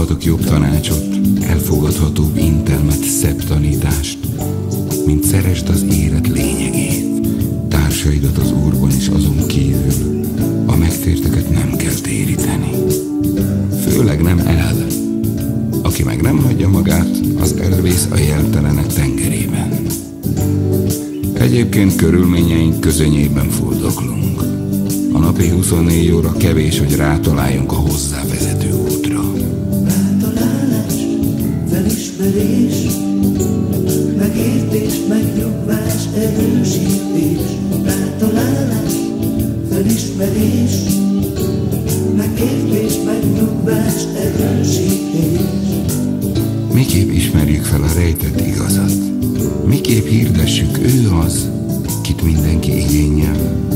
Kaphatok jobb tanácsot, elfogadhatóbb intelmet, szebb tanítást, mint szeresd az élet lényegét, társaidat az Úrban és azon kívül. A megtérteket nem kell téríteni. Főleg nem el. Aki meg nem hagyja magát, az elvész a jeltelenek tengerében. Egyébként körülményeink közönyében fuldoklunk. A napi 24 óra kevés, hogy rátaláljunk a hozzávezető útra. Felismerés, megértés, megnyugvás, erősítés. Rátalálás, felismerés, megértés, megnyugvás, erősítés. Miképp ismerjük fel a rejtett igazat? Miképp hirdessük, ő az, kit mindenki igényel?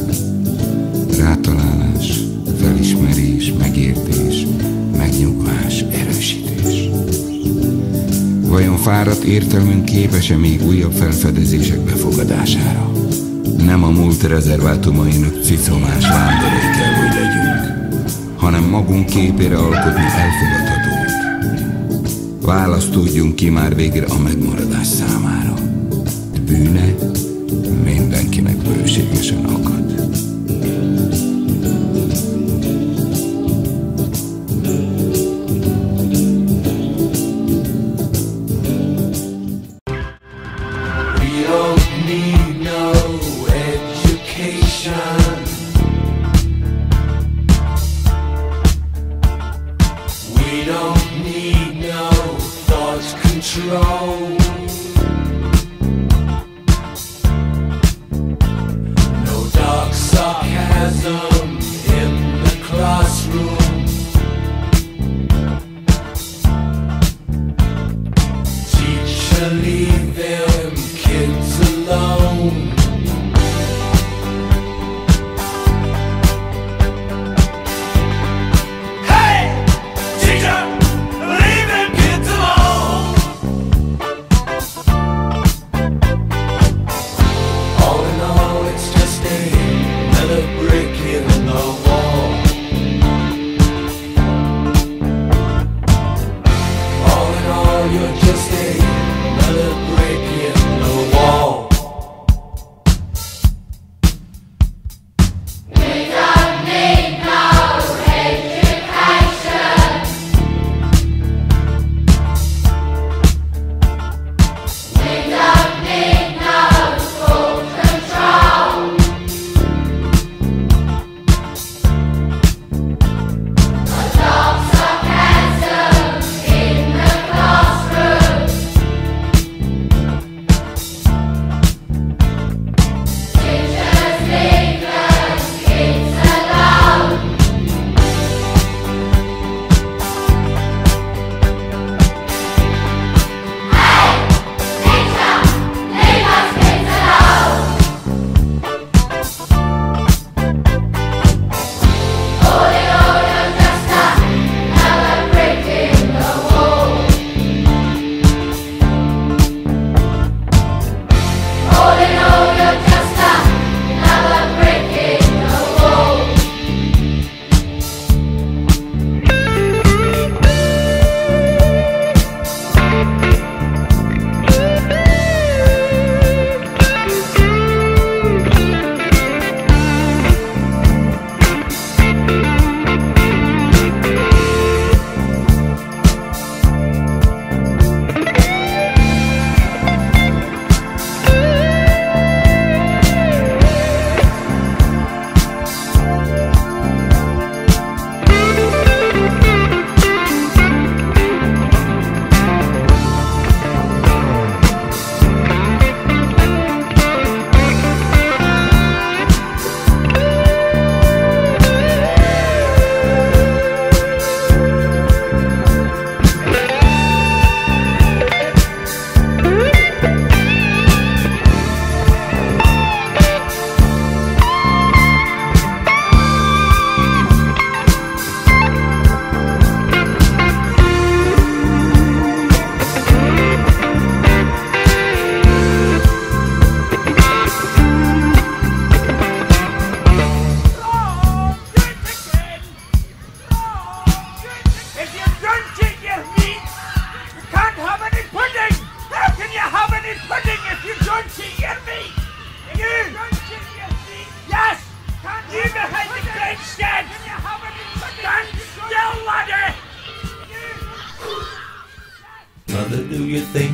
Rátalálás, felismerés, megértés, megnyugvás, erősítés. Vajon fáradt értelmünk képes-e még újabb felfedezések befogadására? Nem a múlt rezervátumainak cicomás vándorai kell, hogy legyünk, hanem magunk képére alkotni elfogadhatót. Választ tudjunk ki már végre a megmaradás számára. Bűne mindenkinek bőségesen akad. Education.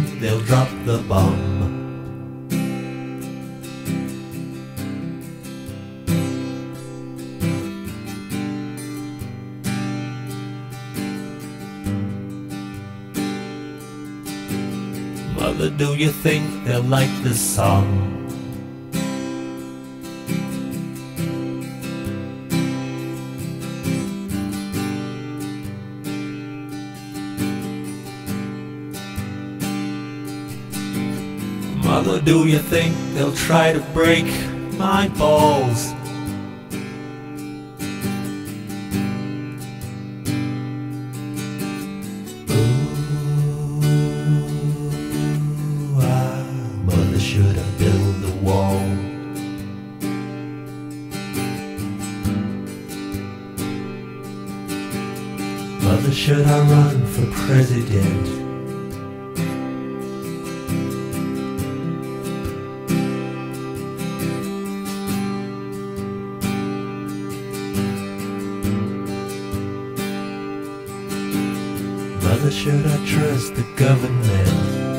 Think they'll drop the bomb? Mother, do you think they'll like this song? Mother, do you think they'll try to break my balls? Ooh, Mother should have built the wall. Mother, should I run for president? Should I trust the government?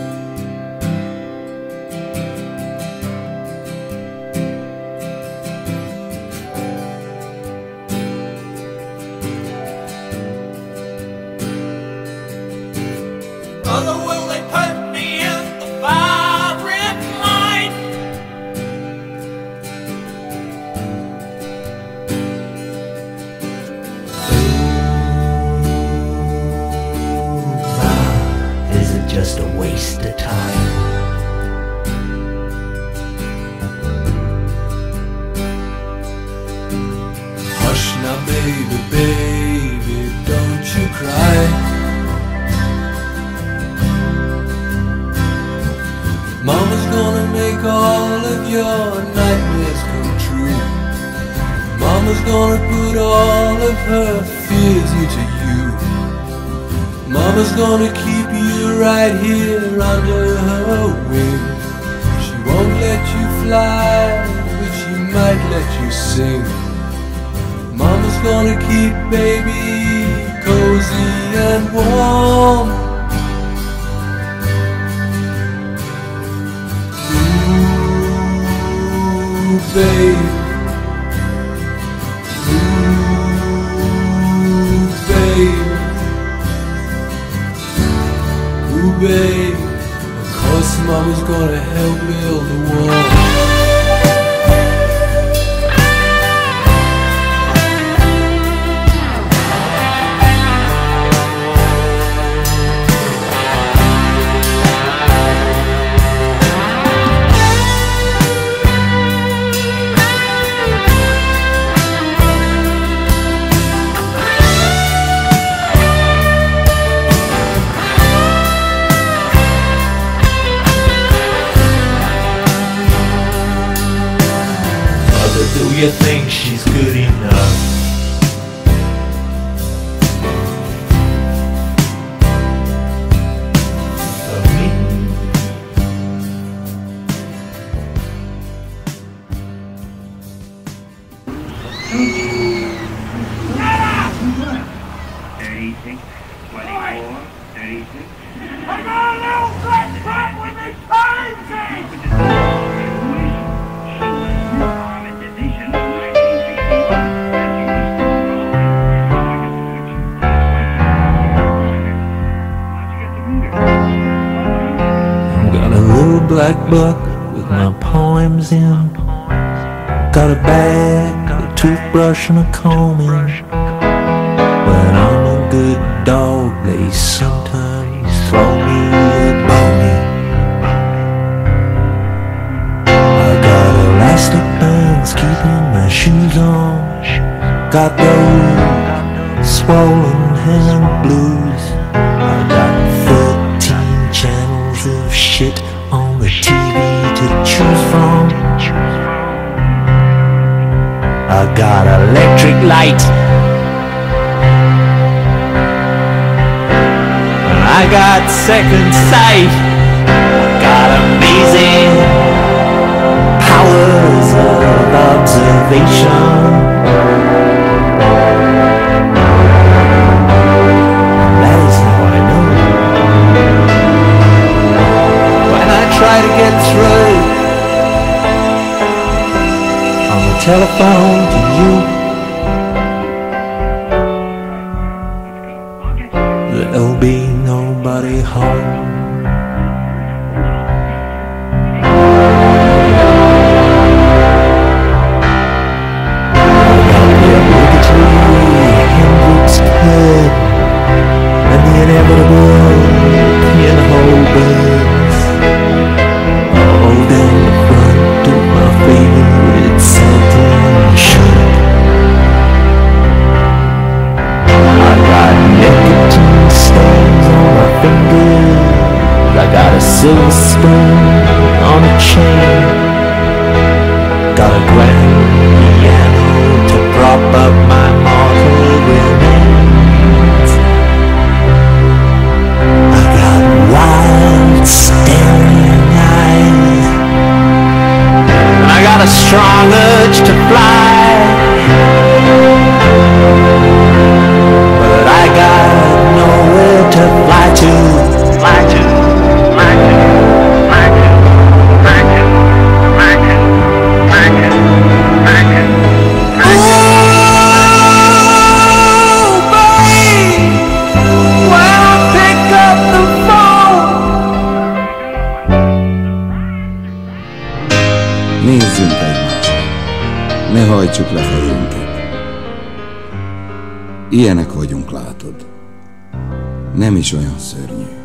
Waste of time? Hush now, baby, baby, don't you cry. Mama's gonna make all of your nightmares come true. Mama's gonna put all of her fears into you. Mama's gonna keep right here under her wing. She won't let you fly, but she might let you sing. Mama's gonna keep baby cozy and warm. Ooh, babe. Mama's you think she's good enough? For me? Thirty-six, twenty-four, thirty-six. I got a little black crap with me pansy! Black book with my poems in. Got a bag, a toothbrush, and a comb in. When I'm a good dog, they sometimes throw me a bone. I got elastic bands keeping my shoes on. Got those swollen hand blues. got electric light. I got second sight. I got amazing powers of observation. on the telephone spring on a chain. Nézzünk egymásra. Ne hajtsuk le fejünket. Ilyenek vagyunk, látod. Nem is olyan szörnyű.